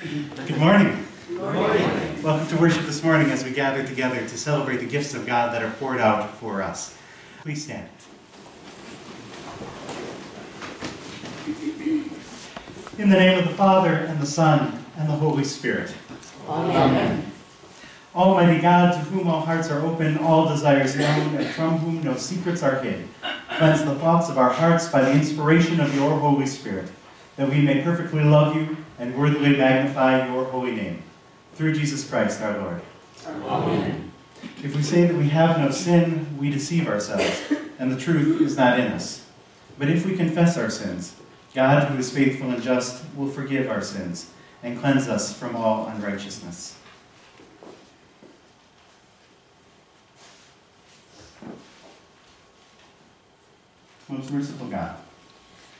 Good morning. Good morning. Welcome to worship this morning as we gather together to celebrate the gifts of God that are poured out for us. Please stand. In the name of the Father, and the Son, and the Holy Spirit. Amen. Almighty God, to whom all hearts are open, all desires known, and from whom no secrets are hid, cleanse the thoughts of our hearts by the inspiration of your Holy Spirit, that we may perfectly love you and worthily magnify your holy name. Through Jesus Christ our Lord. Amen. If we say that we have no sin, we deceive ourselves, and the truth is not in us. But if we confess our sins, God, who is faithful and just, will forgive our sins and cleanse us from all unrighteousness. Most merciful God,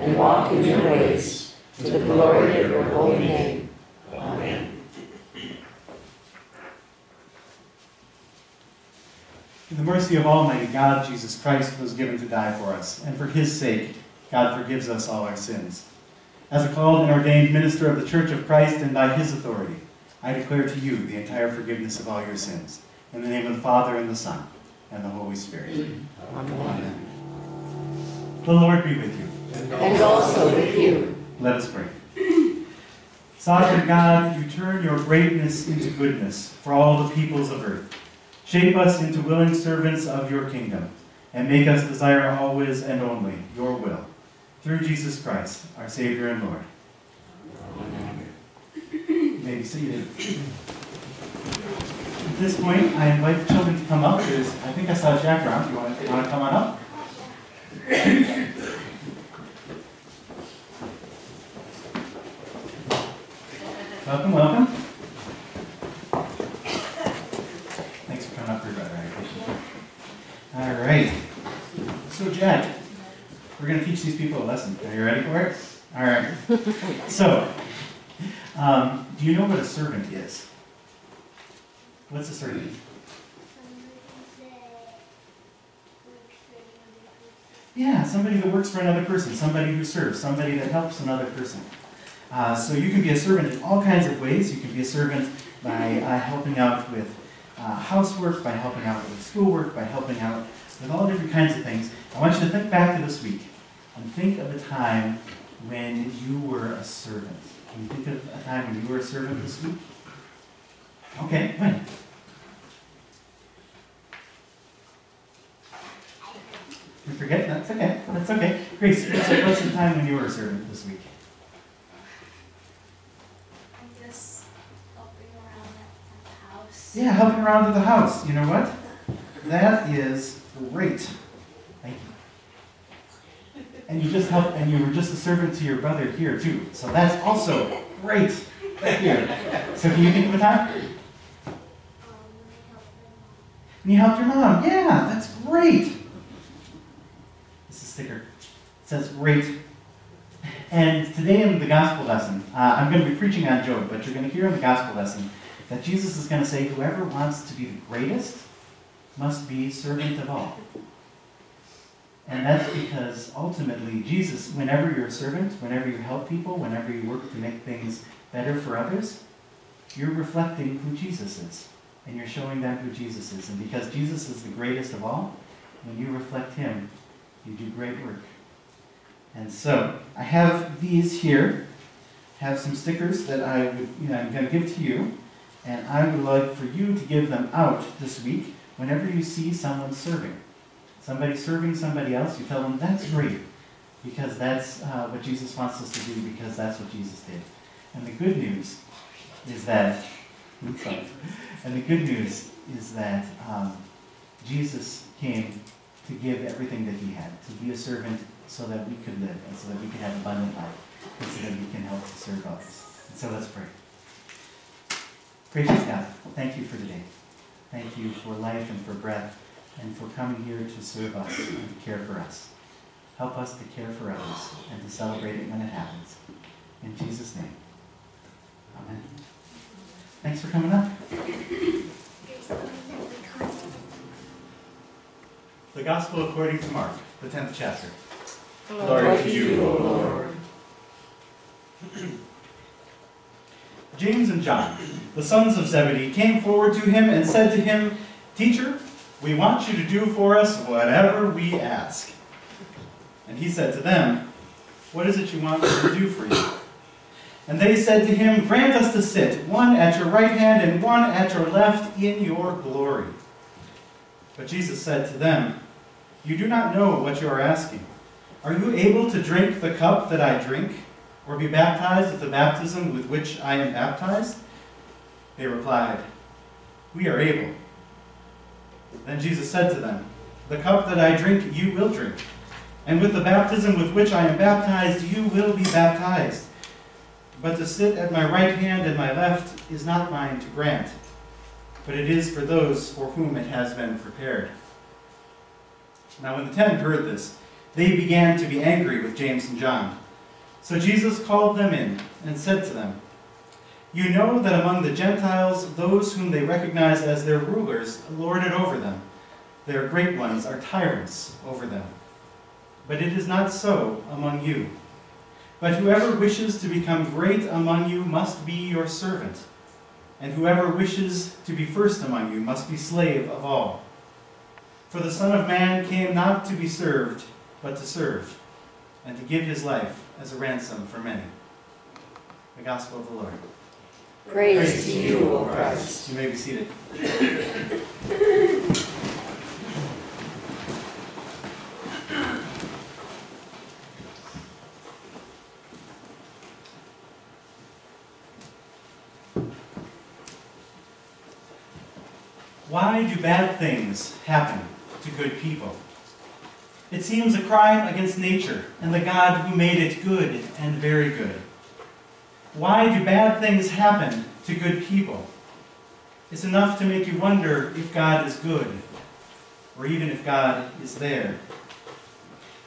and walk in your ways, to the glory of your holy name. Amen. in the mercy of Almighty God, Jesus Christ was given to die for us, and for his sake, God forgives us all our sins. As a called and ordained minister of the Church of Christ and by his authority, I declare to you the entire forgiveness of all your sins. In the name of the Father, and the Son, and the Holy Spirit. Amen. The Lord be with you. And also with you. Let us pray. Sovereign God, you turn your greatness into goodness for all the peoples of earth. Shape us into willing servants of your kingdom, and make us desire always and only your will. Through Jesus Christ, our Savior and Lord. You may be seated. At this point, I invite the children to come up. There's, I think I saw Jack around. You want you want to come on up? Welcome, welcome. Thanks for coming up here, brother. I appreciate it. All right. So, Jack, we're going to teach these people a lesson. Are you ready for it? All right. So, um, do you know what a servant is? What's a servant? Yeah, somebody that works for another person, somebody who serves, somebody that helps another person. Uh, so you can be a servant in all kinds of ways. You can be a servant by uh, helping out with uh, housework, by helping out with schoolwork, by helping out with all different kinds of things. I want you to think back to this week and think of a time when you were a servant. Can you think of a time when you were a servant this week? Okay, when? You forget? That's okay. That's okay. Grace, what's the- what's the time when you were a servant this week? I'm helping around at the house. Yeah, helping around at the house. You know what? That is great. And you just help, and you were just a servant to your brother here too. So that's also great. Thank you. So can you think of a time? And you helped your mom. Yeah, that's great. This is sticker. It says great. And today in the gospel lesson, uh, I'm going to be preaching on Job, but you're going to hear in the gospel lesson that Jesus is going to say, whoever wants to be the greatest must be servant of all. And that's because ultimately, Jesus, whenever you're a servant, whenever you help people, whenever you work to make things better for others, you're reflecting who Jesus is. And you're showing them who Jesus is. And because Jesus is the greatest of all, when you reflect him, you do great work. And so, I have these here, have some stickers that I would, you know, I'm going to give to you. And I would like for you to give them out this week whenever you see someone serving. Somebody serving somebody else, you tell them, that's great. Because that's uh, what Jesus wants us to do, because that's what Jesus did. And the good news is that, and the good news is that um, Jesus came to give everything that he had, to be a servant so that we could live, and so that we could have abundant life, and so that we can help to serve others. And so let's pray. Gracious God, thank you for today. Thank you for life and for breath and for coming here to serve us and to care for us. Help us to care for others and to celebrate it when it happens. In Jesus' name, amen. Thanks for coming up. The Gospel according to Mark, the 10th chapter. Glory to you, O Lord. James and John, the sons of Zebedee, came forward to him and said to him, Teacher, we want you to do for us whatever we ask. And he said to them, What is it you want me to do for you? And they said to him, Grant us to sit, one at your right hand and one at your left, in your glory. But Jesus said to them, You do not know what you are asking. Are you able to drink the cup that I drink? or be baptized with the baptism with which I am baptized? They replied, We are able. Then Jesus said to them, The cup that I drink, you will drink, and with the baptism with which I am baptized, you will be baptized. But to sit at my right hand and my left is not mine to grant, but it is for those for whom it has been prepared. Now, when the ten heard this, they began to be angry with James and John. So Jesus called them in and said to them, You know that among the Gentiles, those whom they recognize as their rulers lord it over them. Their great ones are tyrants over them. But it is not so among you. But whoever wishes to become great among you must be your servant, and whoever wishes to be first among you must be slave of all. For the Son of Man came not to be served, but to serve, and to give his life as a ransom for many. The Gospel of the Lord. Praise to you, O Christ. You may be seated. Why do bad things happen to good people? It seems a crime against nature and the God who made it good and very good. Why do bad things happen to good people? It's enough to make you wonder if God is good, or even if God is there.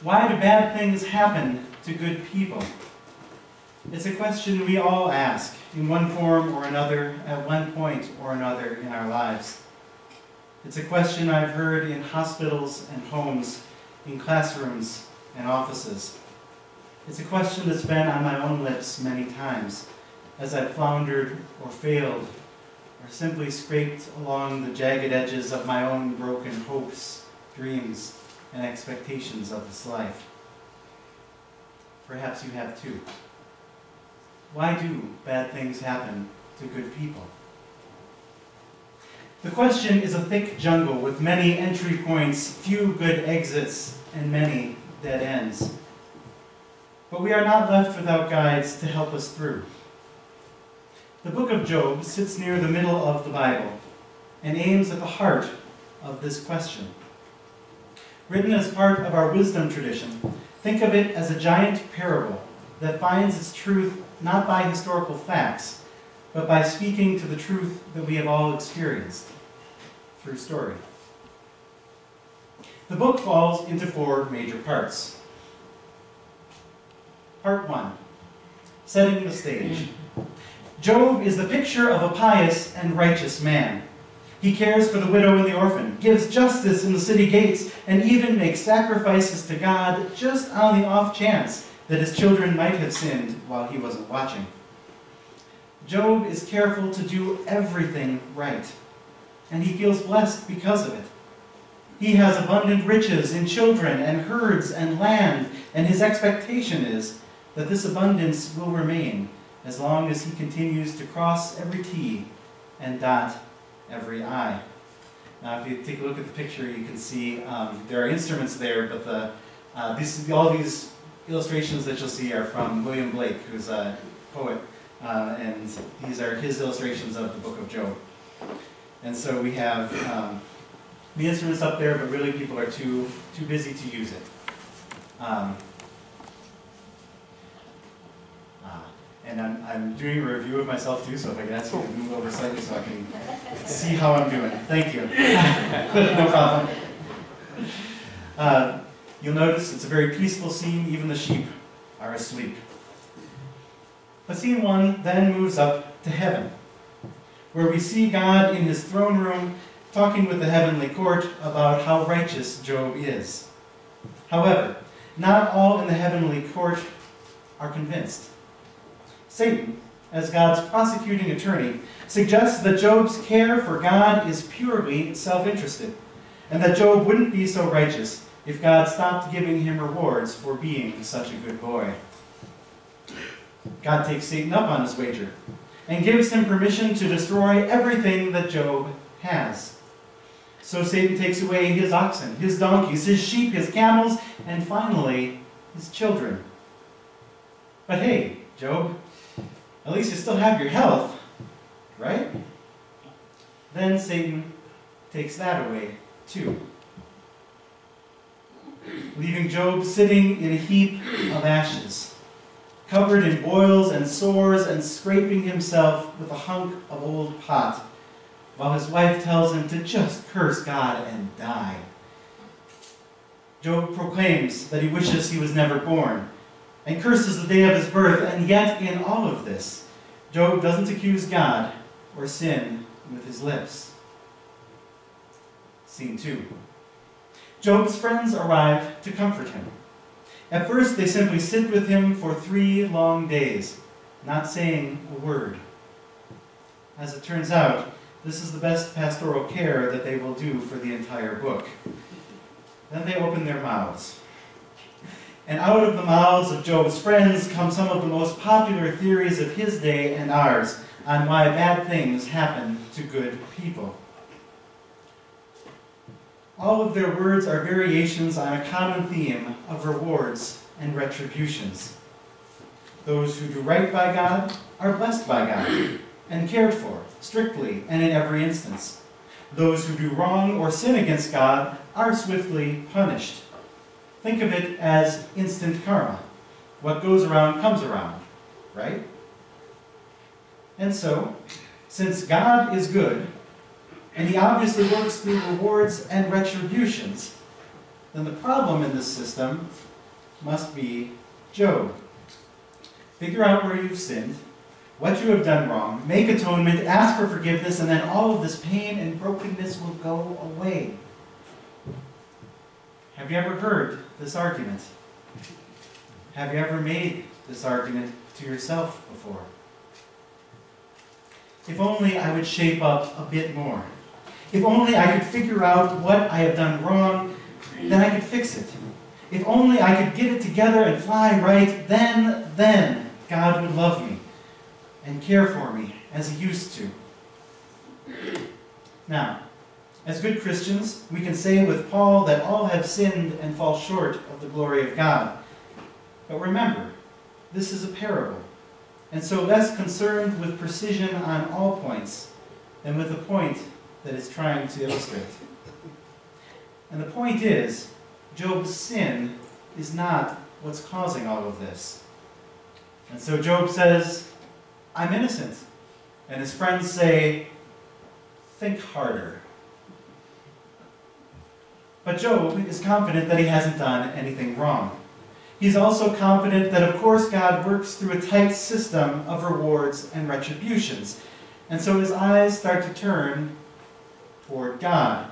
Why do bad things happen to good people? It's a question we all ask in one form or another at one point or another in our lives. It's a question I've heard in hospitals and homes, in classrooms and offices. It's a question that's been on my own lips many times as I've floundered or failed or simply scraped along the jagged edges of my own broken hopes, dreams, and expectations of this life. Perhaps you have too. Why do bad things happen to good people? The question is a thick jungle with many entry points, few good exits, and many dead ends. But we are not left without guides to help us through. The book of Job sits near the middle of the Bible and aims at the heart of this question. Written as part of our wisdom tradition, think of it as a giant parable that finds its truth not by historical facts, but by speaking to the truth that we have all experienced through story. The book falls into four major parts. Part 1 Setting the stage. Job is the picture of a pious and righteous man. He cares for the widow and the orphan, gives justice in the city gates, and even makes sacrifices to God just on the off chance that his children might have sinned while he wasn't watching. Job is careful to do everything right, and he feels blessed because of it. He has abundant riches in children and herds and land, and his expectation is that this abundance will remain as long as he continues to cross every T and dot every I. Now, if you take a look at the picture, you can see um, there are instruments there, but the, uh, these, all these illustrations that you'll see are from William Blake, who's a poet, uh, and these are his illustrations of the book of Job. And so we have um, the instruments up there, but really people are too, too busy to use it. Um, And I'm, I'm doing a review of myself too, so if I could ask you to move over slightly so I can see how I'm doing. Thank you. no problem. Uh, you'll notice it's a very peaceful scene, even the sheep are asleep. But scene one then moves up to heaven, where we see God in his throne room talking with the heavenly court about how righteous Job is. However, not all in the heavenly court are convinced. Satan, as God's prosecuting attorney, suggests that Job's care for God is purely self interested, and that Job wouldn't be so righteous if God stopped giving him rewards for being such a good boy. God takes Satan up on his wager and gives him permission to destroy everything that Job has. So Satan takes away his oxen, his donkeys, his sheep, his camels, and finally, his children. But hey, Job, at least you still have your health, right? Then Satan takes that away too, leaving Job sitting in a heap of ashes, covered in boils and sores, and scraping himself with a hunk of old pot, while his wife tells him to just curse God and die. Job proclaims that he wishes he was never born and curses the day of his birth, and yet in all of this, Job doesn't accuse God or sin with his lips. Scene 2. Job's friends arrive to comfort him. At first, they simply sit with him for three long days, not saying a word. As it turns out, this is the best pastoral care that they will do for the entire book. Then they open their mouths. And out of the mouths of Job's friends come some of the most popular theories of his day and ours on why bad things happen to good people. All of their words are variations on a common theme of rewards and retributions. Those who do right by God are blessed by God and cared for, strictly and in every instance. Those who do wrong or sin against God are swiftly punished. Think of it as instant karma. What goes around comes around, right? And so, since God is good, and he obviously works through rewards and retributions, then the problem in this system must be Job. Figure out where you've sinned, what you have done wrong, make atonement, ask for forgiveness, and then all of this pain and brokenness will go away. Have you ever heard this argument? Have you ever made this argument to yourself before? If only I would shape up a bit more. If only I could figure out what I have done wrong, then I could fix it. If only I could get it together and fly right, then, then God would love me and care for me as He used to. Now, as good Christians, we can say with Paul that all have sinned and fall short of the glory of God. But remember, this is a parable, and so less concerned with precision on all points than with the point that it's trying to illustrate. And the point is, Job's sin is not what's causing all of this. And so Job says, I'm innocent. And his friends say, think harder. But Job is confident that he hasn't done anything wrong. He's also confident that, of course, God works through a tight system of rewards and retributions. And so his eyes start to turn toward God.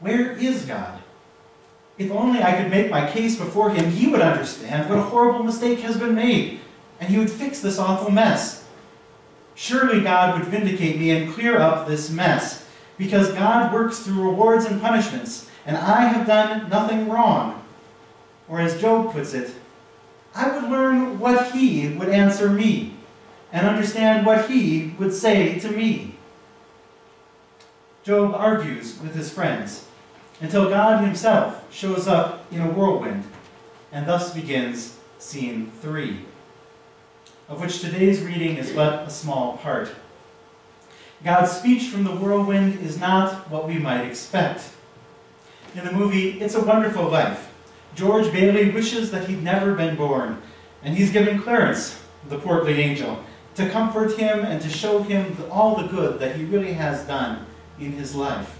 Where is God? If only I could make my case before him, he would understand what a horrible mistake has been made, and he would fix this awful mess. Surely God would vindicate me and clear up this mess, because God works through rewards and punishments, and I have done nothing wrong. Or as Job puts it, I would learn what he would answer me, and understand what he would say to me. Job argues with his friends until God himself shows up in a whirlwind, and thus begins scene three, of which today's reading is but a small part. God's speech from the whirlwind is not what we might expect. In the movie It's a Wonderful Life, George Bailey wishes that he'd never been born, and he's given Clarence, the portly angel, to comfort him and to show him all the good that he really has done in his life.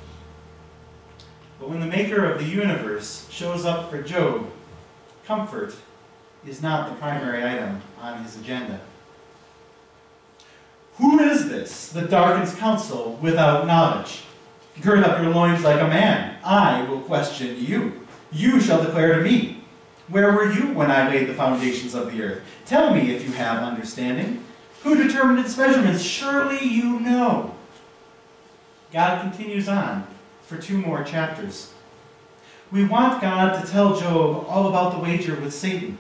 But when the maker of the universe shows up for Job, comfort is not the primary item on his agenda. This that darkens counsel without knowledge? Gird up your loins like a man. I will question you. You shall declare to me. Where were you when I laid the foundations of the earth? Tell me if you have understanding. Who determined its measurements? Surely you know. God continues on for two more chapters. We want God to tell Job all about the wager with Satan.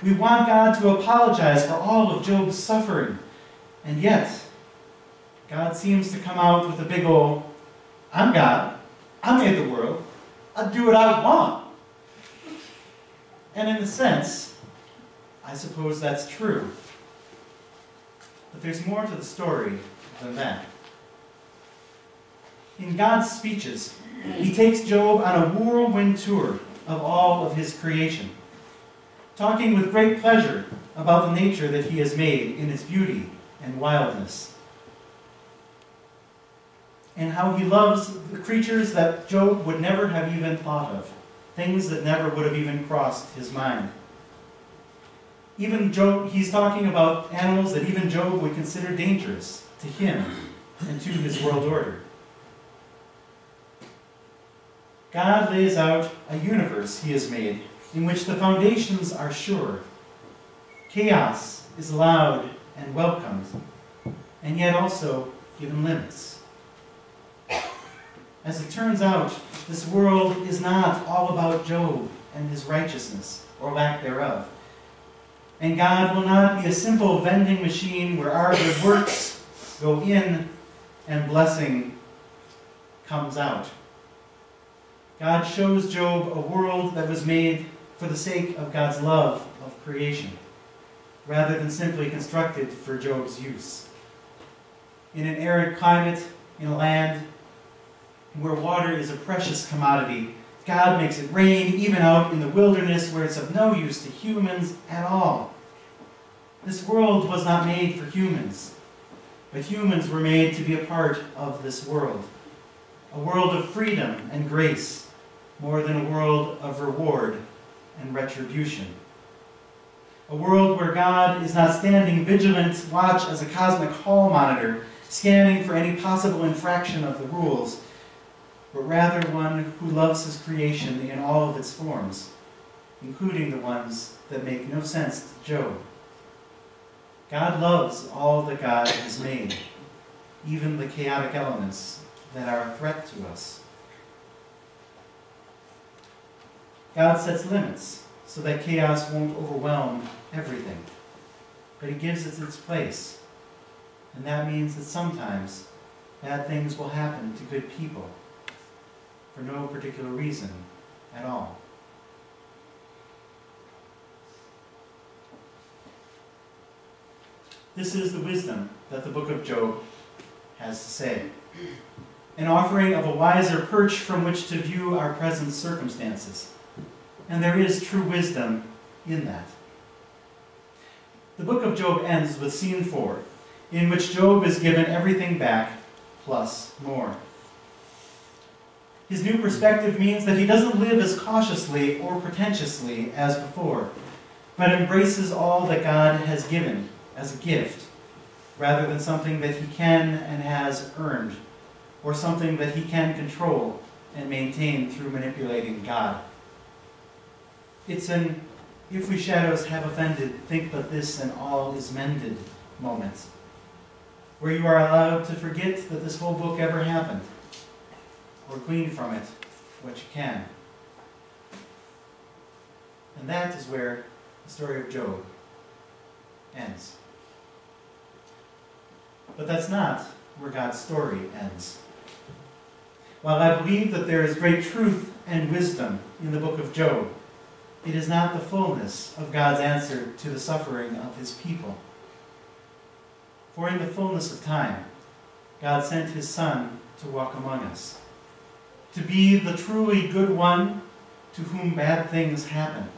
We want God to apologize for all of Job's suffering. And yet, God seems to come out with a big old, I'm God, I made the world, I'll do what I want. And in a sense, I suppose that's true. But there's more to the story than that. In God's speeches, he takes Job on a whirlwind tour of all of his creation, talking with great pleasure about the nature that he has made in its beauty and wildness, and how he loves the creatures that Job would never have even thought of, things that never would have even crossed his mind. Even Job, he's talking about animals that even Job would consider dangerous to him and to his world order. God lays out a universe he has made in which the foundations are sure. Chaos is allowed and welcomed, and yet also given limits. As it turns out, this world is not all about Job and his righteousness, or lack thereof. And God will not be a simple vending machine where our good works go in and blessing comes out. God shows Job a world that was made for the sake of God's love of creation, rather than simply constructed for Job's use. In an arid climate, in a land where water is a precious commodity, God makes it rain even out in the wilderness where it's of no use to humans at all. This world was not made for humans, but humans were made to be a part of this world. A world of freedom and grace, more than a world of reward and retribution. A world where God is not standing vigilant watch as a cosmic hall monitor, scanning for any possible infraction of the rules, but rather one who loves his creation in all of its forms, including the ones that make no sense to Job. God loves all that God has made, even the chaotic elements that are a threat to us. God sets limits so that chaos won't overwhelm everything, but He gives it its place. And that means that sometimes bad things will happen to good people for no particular reason at all. This is the wisdom that the book of Job has to say. An offering of a wiser perch from which to view our present circumstances. And there is true wisdom in that. The book of Job ends with scene four, in which Job is given everything back plus more. His new perspective means that he doesn't live as cautiously or pretentiously as before, but embraces all that God has given as a gift, rather than something that he can and has earned, or something that he can control and maintain through manipulating God. It's an if we shadows have offended, think but this and all is mended moment, where you are allowed to forget that this whole book ever happened, glean from it what you can. And that is where the story of Job ends. But that's not where God's story ends. While I believe that there is great truth and wisdom in the book of Job, it is not the fullness of God's answer to the suffering of his people. For in the fullness of time, God sent his Son to walk among us, to be the truly good one to whom bad things happen.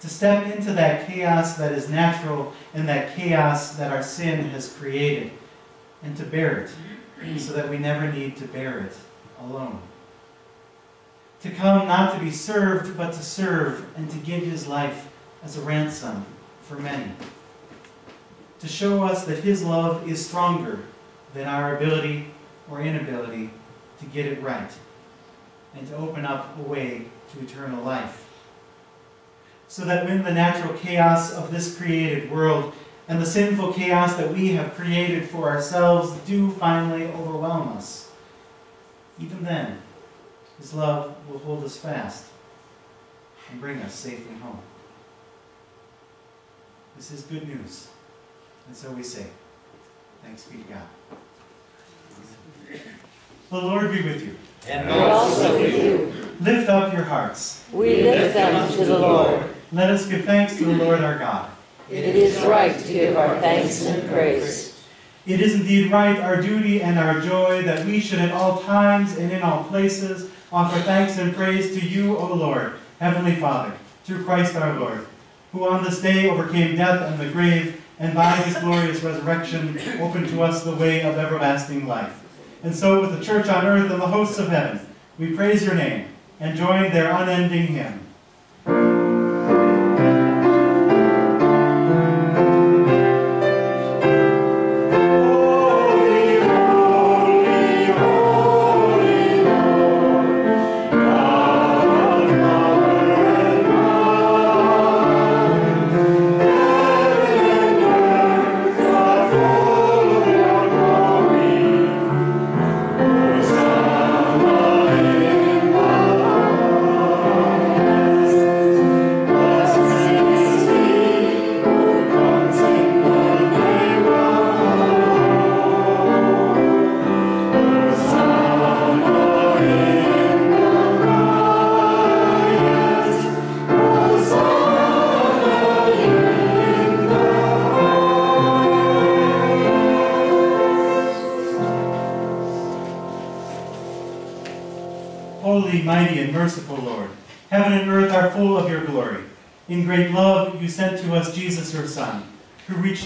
to step into that chaos that is natural and that chaos that our sin has created, and to bear it so that we never need to bear it alone. To come not to be served, but to serve and to give his life as a ransom for many. To show us that his love is stronger than our ability or inability to get it right, and to open up a way to eternal life. So that when the natural chaos of this created world and the sinful chaos that we have created for ourselves do finally overwhelm us, even then, His love will hold us fast and bring us safely home. This is good news. And so we say, thanks be to God. The Lord be with you. And also with you. Lift up your hearts. We lift them to the Lord. Let us give thanks to the Lord our God. It is right to give our thanks and praise. It is indeed right, our duty and our joy, that we should at all times and in all places offer thanks and praise to you, O Lord, Heavenly Father, through Christ our Lord, who on this day overcame death and the grave, and by his glorious resurrection opened to us the way of everlasting life. And so, with the church on earth and the hosts of heaven, we praise your name and join their unending hymn.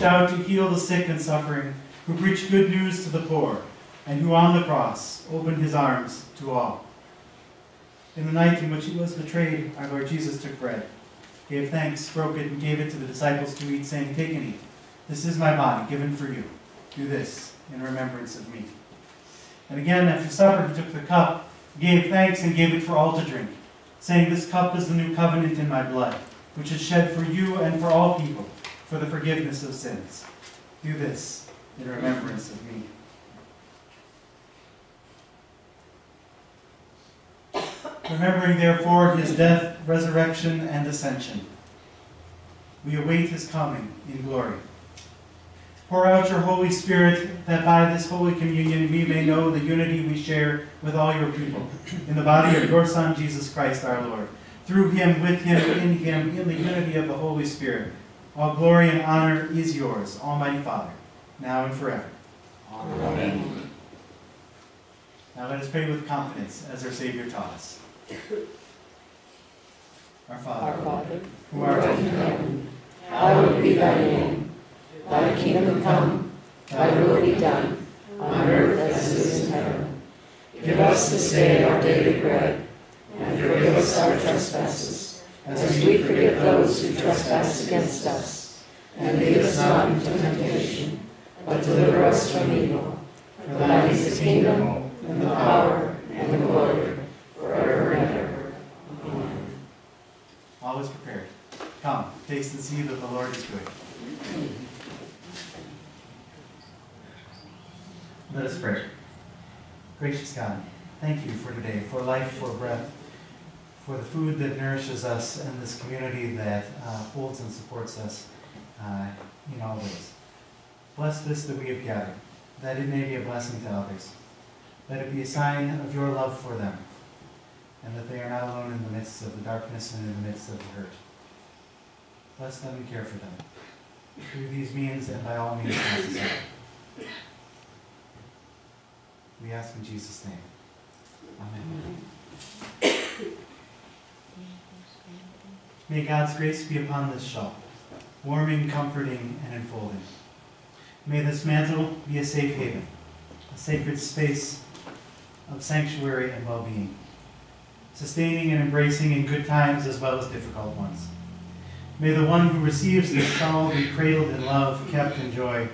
Reached out to heal the sick and suffering, who preached good news to the poor, and who on the cross opened his arms to all. In the night in which he was betrayed, our Lord Jesus took bread, gave thanks, broke it, and gave it to the disciples to eat, saying, Take and eat. This is my body given for you. Do this in remembrance of me. And again, after supper, he took the cup gave thanks and gave it for all to drink, saying, This cup is the new covenant in my blood, which is shed for you and for all people for the forgiveness of sins. Do this in remembrance of me. Remembering, therefore, his death, resurrection, and ascension, we await his coming in glory. Pour out your Holy Spirit, that by this Holy Communion we may know the unity we share with all your people, in the body of your Son, Jesus Christ our Lord. Through him, with him, in him, in the unity of the Holy Spirit, all glory and honor is yours, Almighty Father, now and forever. Amen. Now let us pray with confidence, as our Savior taught us. Our Our Father, Father, who art in heaven, heaven, hallowed be thy name. Thy kingdom come, thy will be done, on earth as it is in heaven. Give us this day our daily bread, and forgive us our trespasses, as we forgive those who trespass against us. And lead us not into temptation, but deliver us from evil. For thine is the kingdom, and the power, and the glory, forever and ever. Amen. all is prepared. Come, taste and see that the Lord is good. Let us pray. Gracious God, thank you for today, for life, for breath, for the food that nourishes us and this community that uh, holds and supports us uh, in all ways. Bless this that we have gathered, that it may be a blessing to others. Let it be a sign of your love for them, and that they are not alone in the midst of the darkness and in the midst of the hurt. Bless them and care for them through these means and by all means necessary. We ask in Jesus' name. Amen. May God's grace be upon this shawl, warming, comforting, and enfolding. May this mantle be a safe haven, a sacred space of sanctuary and well-being, sustaining and embracing in good times as well as difficult ones. May the one who receives this shawl be cradled in love, kept in joy,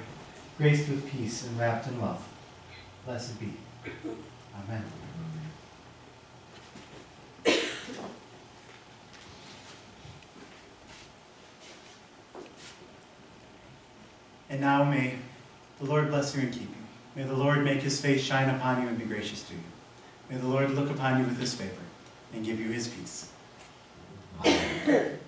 graced with peace, and wrapped in love. Blessed be. Amen. And now may the Lord bless you and keep you. May the Lord make his face shine upon you and be gracious to you. May the Lord look upon you with his favor and give you his peace. Amen.